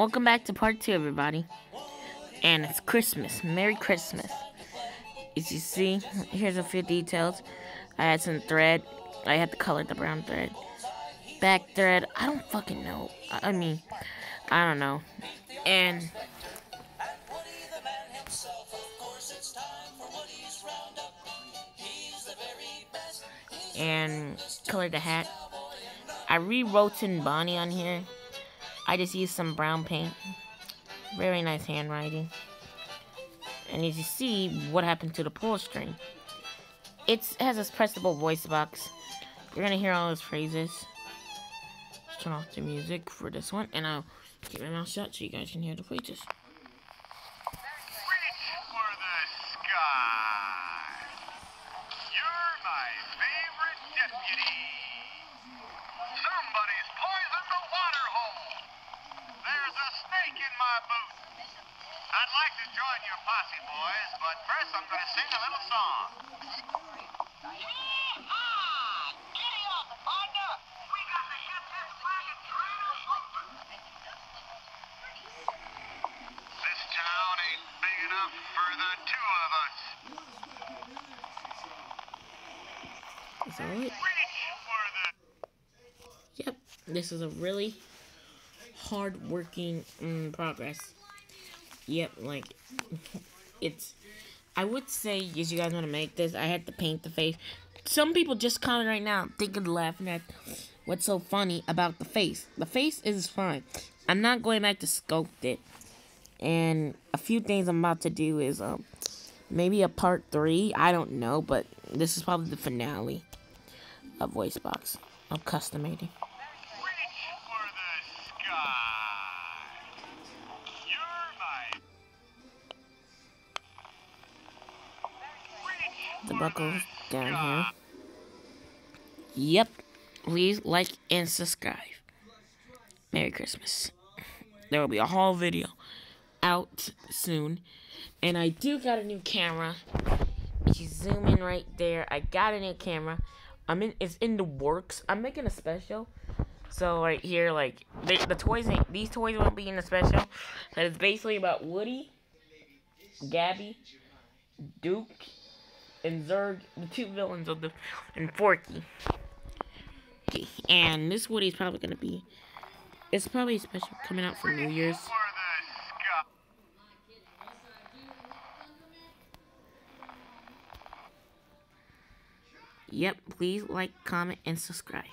Welcome back to part two, everybody. And it's Christmas. Merry Christmas. As you see, here's a few details. I had some thread. I had to color the brown thread. Back thread. I don't fucking know. I mean, I don't know. And and colored the hat. I rewrote in Bonnie on here. I just used some brown paint. Very nice handwriting. And as you see, what happened to the pull string. It has a pressable voice box. You're gonna hear all those phrases. Let's turn off the music for this one, and I'll keep my mouth shut so you guys can hear the phrases. I'd like to join your posse, boys, but first I'm going to sing a little song. This town ain't big enough for the two of us. Is that right? Yep, this is a really hard-working um, progress. Yep, like, it's, I would say, if you guys want to make this, I had to paint the face. Some people just comment right now, thinking, laughing at what's so funny about the face. The face is fine. I'm not going back to sculpt it. And a few things I'm about to do is, um, maybe a part three. I don't know, but this is probably the finale of VoiceBox of customating. The buckles down here. Yep. Please like and subscribe. Merry Christmas. There will be a haul video out soon. And I do got a new camera. If you zoom in right there, I got a new camera. I'm in it's in the works. I'm making a special. So right here, like they, the toys ain't these toys won't be in the special. But it's basically about Woody, Gabby, Duke, and Zurg, the two villains of the and Forky. And this Woody's probably gonna be it's probably special coming out for New Year's. Yep, please like, comment, and subscribe.